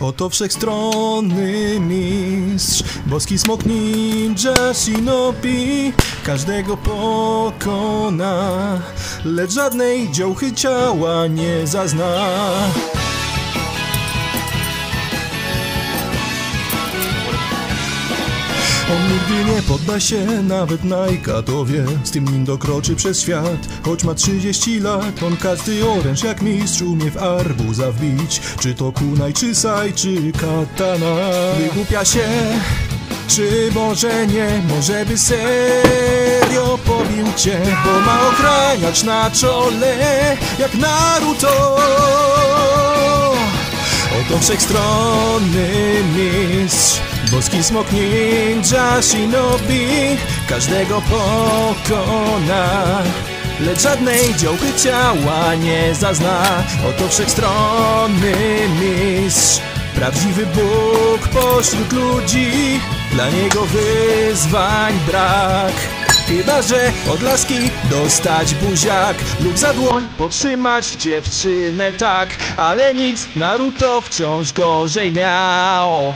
Oto wszechstronny mistrz, boski smok ninja shinobi. Każdego pokona, lecz żadnej działchy ciała nie zazna On nigdy nie podda się nawet Najkatowie Z tym nim dokroczy przez świat Choć ma 30 lat. On każdy oręż jak mistrz umie w arbuza wbić. Czy to kunaj, czy saj, czy katana. Wygłupia się czy może nie, może by serio pobił cię. Bo ma ochraniacz na czole jak Naruto. Oto wszechstronny mistrz Boski smok ninja shinobi Każdego pokona Lecz żadnej działky ciała nie zazna. Oto wszechstronny mistrz Prawdziwy Bóg pośród ludzi. Dla niego wyzwań brak. Chyba, że od laski dostać buziak Lub za dłoń potrzymać dziewczynę tak Ale nic, Naruto wciąż gorzej miał